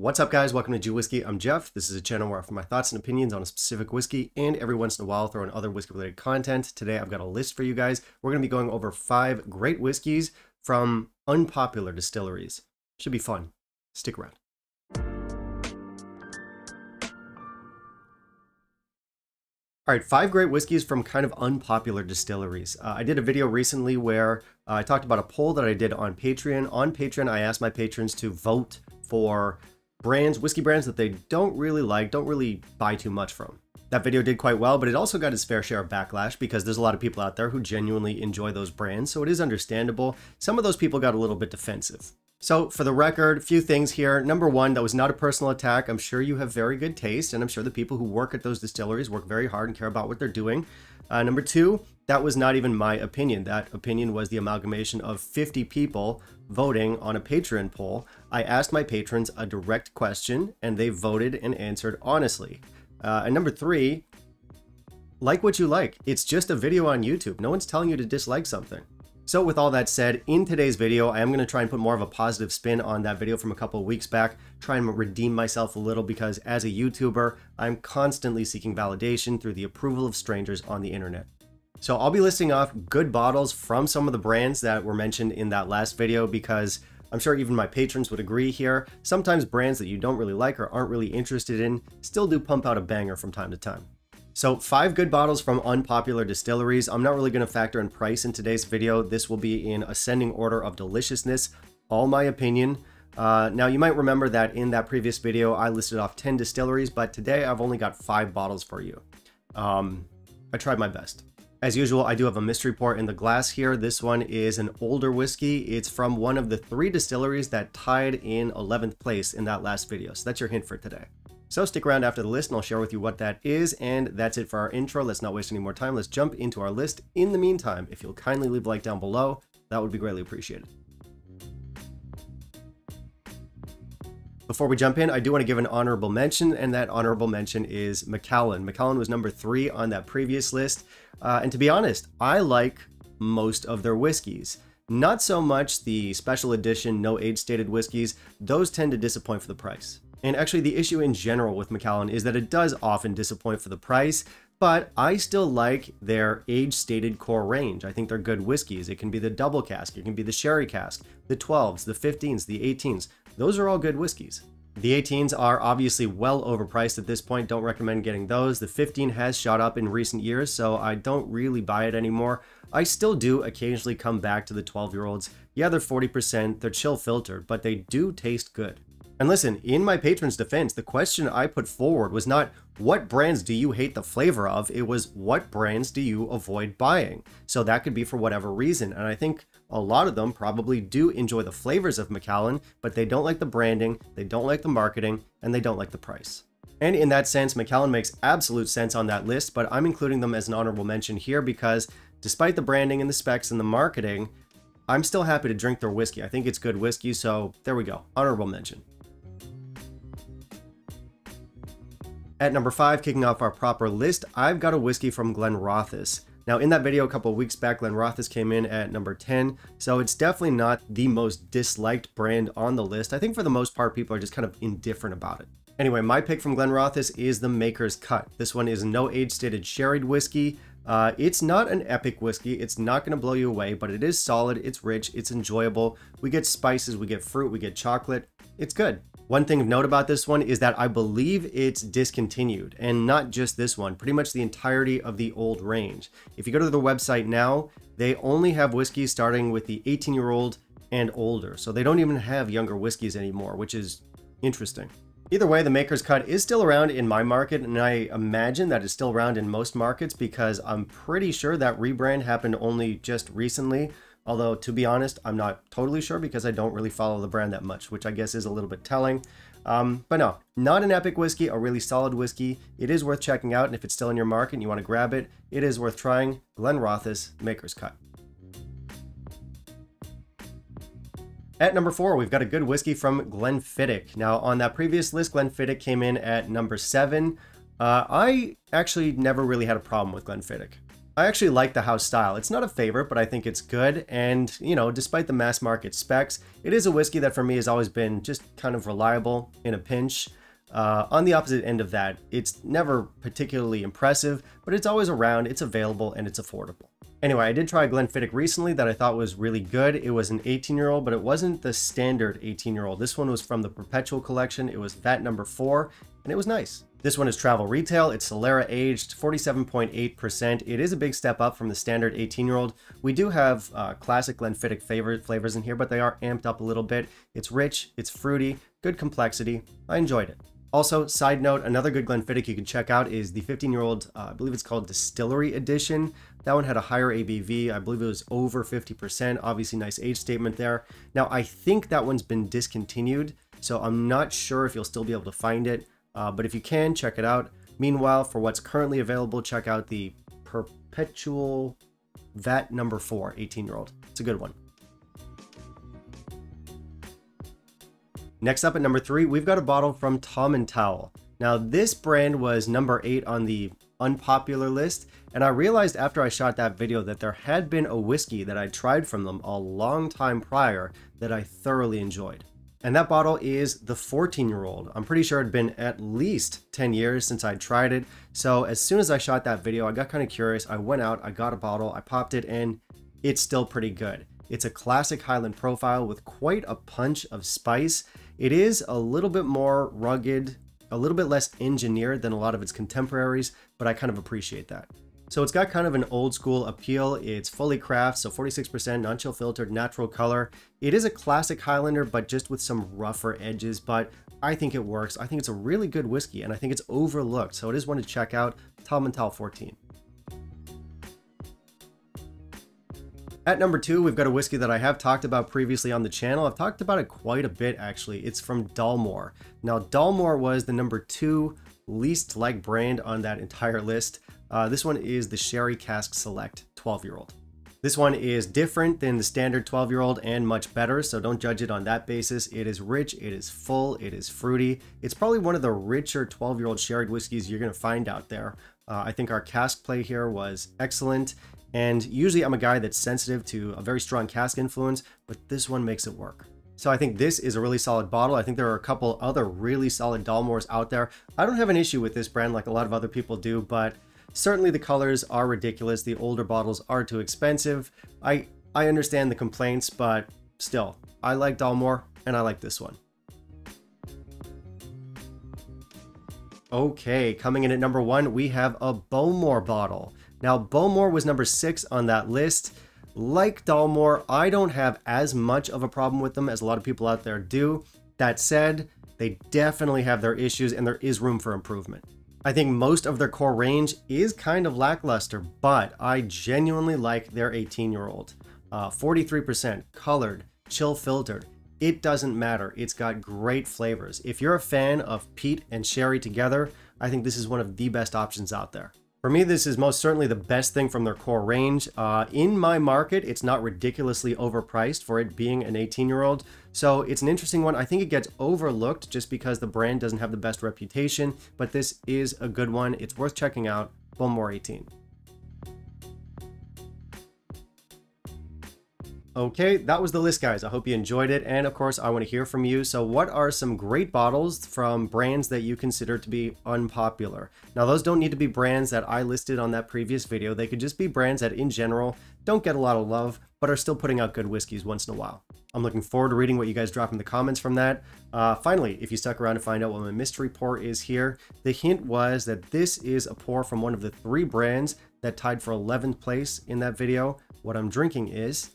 What's up guys, welcome to Gwhisky. I'm Jeff. This is a channel where I offer my thoughts and opinions on a specific whiskey and every once in a while throw in other whiskey related content. Today I've got a list for you guys. We're going to be going over five great whiskeys from unpopular distilleries. Should be fun. Stick around. All right, five great whiskeys from kind of unpopular distilleries. Uh, I did a video recently where uh, I talked about a poll that I did on Patreon. On Patreon, I asked my patrons to vote for brands, whiskey brands that they don't really like, don't really buy too much from. That video did quite well, but it also got its fair share of backlash because there's a lot of people out there who genuinely enjoy those brands, so it is understandable. Some of those people got a little bit defensive. So for the record, a few things here. Number one, that was not a personal attack. I'm sure you have very good taste, and I'm sure the people who work at those distilleries work very hard and care about what they're doing. Uh, number two, that was not even my opinion. That opinion was the amalgamation of 50 people voting on a Patreon poll. I asked my patrons a direct question, and they voted and answered honestly. Uh, and number three, like what you like. It's just a video on YouTube. No one's telling you to dislike something. So with all that said, in today's video, I am going to try and put more of a positive spin on that video from a couple of weeks back, try and redeem myself a little because as a YouTuber, I'm constantly seeking validation through the approval of strangers on the internet. So I'll be listing off good bottles from some of the brands that were mentioned in that last video because I'm sure even my patrons would agree here. Sometimes brands that you don't really like or aren't really interested in still do pump out a banger from time to time. So five good bottles from unpopular distilleries. I'm not really going to factor in price in today's video. This will be in ascending order of deliciousness, all my opinion. Uh, now you might remember that in that previous video I listed off 10 distilleries, but today I've only got five bottles for you. Um, I tried my best. As usual, I do have a mystery pour in the glass here. This one is an older whiskey. It's from one of the three distilleries that tied in 11th place in that last video. So that's your hint for today. So stick around after the list and I'll share with you what that is. And that's it for our intro. Let's not waste any more time. Let's jump into our list. In the meantime, if you'll kindly leave a like down below, that would be greatly appreciated. Before we jump in, I do want to give an honorable mention, and that honorable mention is Macallan. Macallan was number three on that previous list. Uh, and to be honest, I like most of their whiskeys. Not so much the special edition, no age stated whiskeys. Those tend to disappoint for the price. And actually the issue in general with Macallan is that it does often disappoint for the price, but I still like their age stated core range. I think they're good whiskeys. It can be the double cask, it can be the sherry cask, the 12s, the 15s, the 18s. Those are all good whiskeys. The 18s are obviously well overpriced at this point. Don't recommend getting those. The 15 has shot up in recent years, so I don't really buy it anymore. I still do occasionally come back to the 12 year olds. Yeah, they're 40%, they're chill filtered, but they do taste good. And listen, in my patron's defense, the question I put forward was not what brands do you hate the flavor of? It was what brands do you avoid buying? So that could be for whatever reason. And I think a lot of them probably do enjoy the flavors of Macallan, but they don't like the branding, they don't like the marketing, and they don't like the price. And in that sense, Macallan makes absolute sense on that list, but I'm including them as an honorable mention here because despite the branding and the specs and the marketing, I'm still happy to drink their whiskey. I think it's good whiskey, so there we go. Honorable mention. At number 5, kicking off our proper list, I've got a whiskey from Glenrothes. Now in that video a couple weeks back, Glenrothes came in at number 10, so it's definitely not the most disliked brand on the list. I think for the most part people are just kind of indifferent about it. Anyway, my pick from Glenrothes is the Maker's Cut. This one is no age stated sherried whiskey. Uh, it's not an epic whiskey. It's not going to blow you away, but it is solid. It's rich. It's enjoyable. We get spices. We get fruit. We get chocolate. It's good. One thing of note about this one is that I believe it's discontinued, and not just this one, pretty much the entirety of the old range. If you go to the website now, they only have whiskeys starting with the 18 year old and older, so they don't even have younger whiskeys anymore, which is interesting. Either way, the Maker's Cut is still around in my market, and I imagine that it's still around in most markets because I'm pretty sure that rebrand happened only just recently. Although, to be honest, I'm not totally sure because I don't really follow the brand that much, which I guess is a little bit telling. Um, but no, not an epic whiskey, a really solid whiskey. It is worth checking out, and if it's still in your market and you want to grab it, it is worth trying. Glenrothes Maker's Cut. At number four, we've got a good whiskey from Glenfiddich. Now, on that previous list, Glenfiddich came in at number seven. Uh, I actually never really had a problem with Glenfiddich. I actually like the house style. It's not a favorite, but I think it's good. And, you know, despite the mass market specs, it is a whiskey that for me has always been just kind of reliable in a pinch. Uh, on the opposite end of that, it's never particularly impressive, but it's always around, it's available, and it's affordable. Anyway, I did try Glenfiddich recently that I thought was really good. It was an 18 year old, but it wasn't the standard 18 year old. This one was from the Perpetual collection. It was vat number four, and it was nice. This one is travel retail. It's Solera aged, 47.8%. It is a big step up from the standard 18 year old. We do have uh, classic Glenfiddich flavors in here, but they are amped up a little bit. It's rich, it's fruity, good complexity. I enjoyed it. Also, side note, another good Glenfiddich you can check out is the 15-year-old, uh, I believe it's called Distillery Edition. That one had a higher ABV. I believe it was over 50%. Obviously, nice age statement there. Now, I think that one's been discontinued, so I'm not sure if you'll still be able to find it. Uh, but if you can, check it out. Meanwhile, for what's currently available, check out the Perpetual Vat number 4, 18-year-old. It's a good one. Next up at number three, we've got a bottle from Tomintoul. Now this brand was number eight on the unpopular list, and I realized after I shot that video that there had been a whiskey that I tried from them a long time prior that I thoroughly enjoyed. And that bottle is the 14 year old. I'm pretty sure it'd been at least 10 years since I tried it. So as soon as I shot that video, I got kind of curious. I went out, I got a bottle, I popped it, and it's still pretty good. It's a classic Highland profile with quite a punch of spice it is a little bit more rugged, a little bit less engineered than a lot of its contemporaries, but I kind of appreciate that. So it's got kind of an old school appeal. It's fully craft, so 46% non-chill filtered, natural color. It is a classic Highlander, but just with some rougher edges, but I think it works. I think it's a really good whiskey, and I think it's overlooked, so it is one to check out, Tom & Towel 14. At number two, we've got a whiskey that I have talked about previously on the channel. I've talked about it quite a bit, actually. It's from Dalmore. Now, Dalmore was the number two least liked brand on that entire list. Uh, this one is the Sherry Cask Select 12-year-old. This one is different than the standard 12 year old and much better, so don't judge it on that basis. It is rich, it is full, it is fruity. It's probably one of the richer 12 year old sherry whiskeys you're going to find out there. Uh, I think our cask play here was excellent. And usually I'm a guy that's sensitive to a very strong cask influence, but this one makes it work. So I think this is a really solid bottle. I think there are a couple other really solid Dalmores out there. I don't have an issue with this brand like a lot of other people do, but certainly the colors are ridiculous. The older bottles are too expensive. I, I understand the complaints, but still, I like Dalmore and I like this one. Okay, coming in at number one, we have a Bowmore bottle. Now, Bowmore was number six on that list. Like Dalmore, I don't have as much of a problem with them as a lot of people out there do. That said, they definitely have their issues and there is room for improvement. I think most of their core range is kind of lackluster, but I genuinely like their 18 year old. Uh, 43% colored, chill filtered. It doesn't matter. It's got great flavors. If you're a fan of peat and sherry together, I think this is one of the best options out there. For me, this is most certainly the best thing from their core range. Uh, in my market, it's not ridiculously overpriced for it being an 18-year-old, so it's an interesting one. I think it gets overlooked just because the brand doesn't have the best reputation, but this is a good one. It's worth checking out. Bowmore 18. Okay, that was the list, guys. I hope you enjoyed it. And of course, I want to hear from you. So, what are some great bottles from brands that you consider to be unpopular? Now, those don't need to be brands that I listed on that previous video. They could just be brands that, in general, don't get a lot of love, but are still putting out good whiskeys once in a while. I'm looking forward to reading what you guys drop in the comments from that. Uh, finally, if you stuck around to find out what my mystery pour is here, the hint was that this is a pour from one of the three brands that tied for 11th place in that video. What I'm drinking is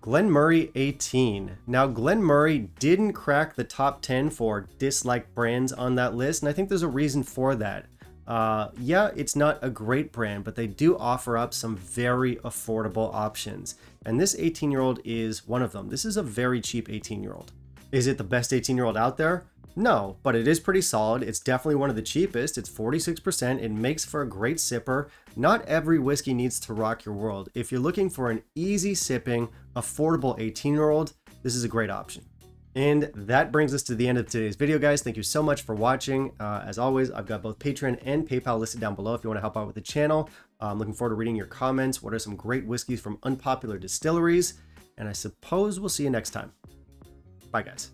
Glen Moray 18. Now, Glen Moray didn't crack the top 10 for disliked brands on that list, and I think there's a reason for that. Uh, yeah, it's not a great brand, but they do offer up some very affordable options. And this 18 year old is one of them. This is a very cheap 18 year old. Is it the best 18 year old out there? No, but it is pretty solid. It's definitely one of the cheapest. It's 46%. It makes for a great sipper. Not every whiskey needs to rock your world. If you're looking for an easy sipping, affordable 18 year old, this is a great option. And that brings us to the end of today's video, guys. Thank you so much for watching. Uh, as always, I've got both Patreon and PayPal listed down below if you want to help out with the channel. I'm looking forward to reading your comments. What are some great whiskeys from unpopular distilleries? And I suppose we'll see you next time. Bye, guys.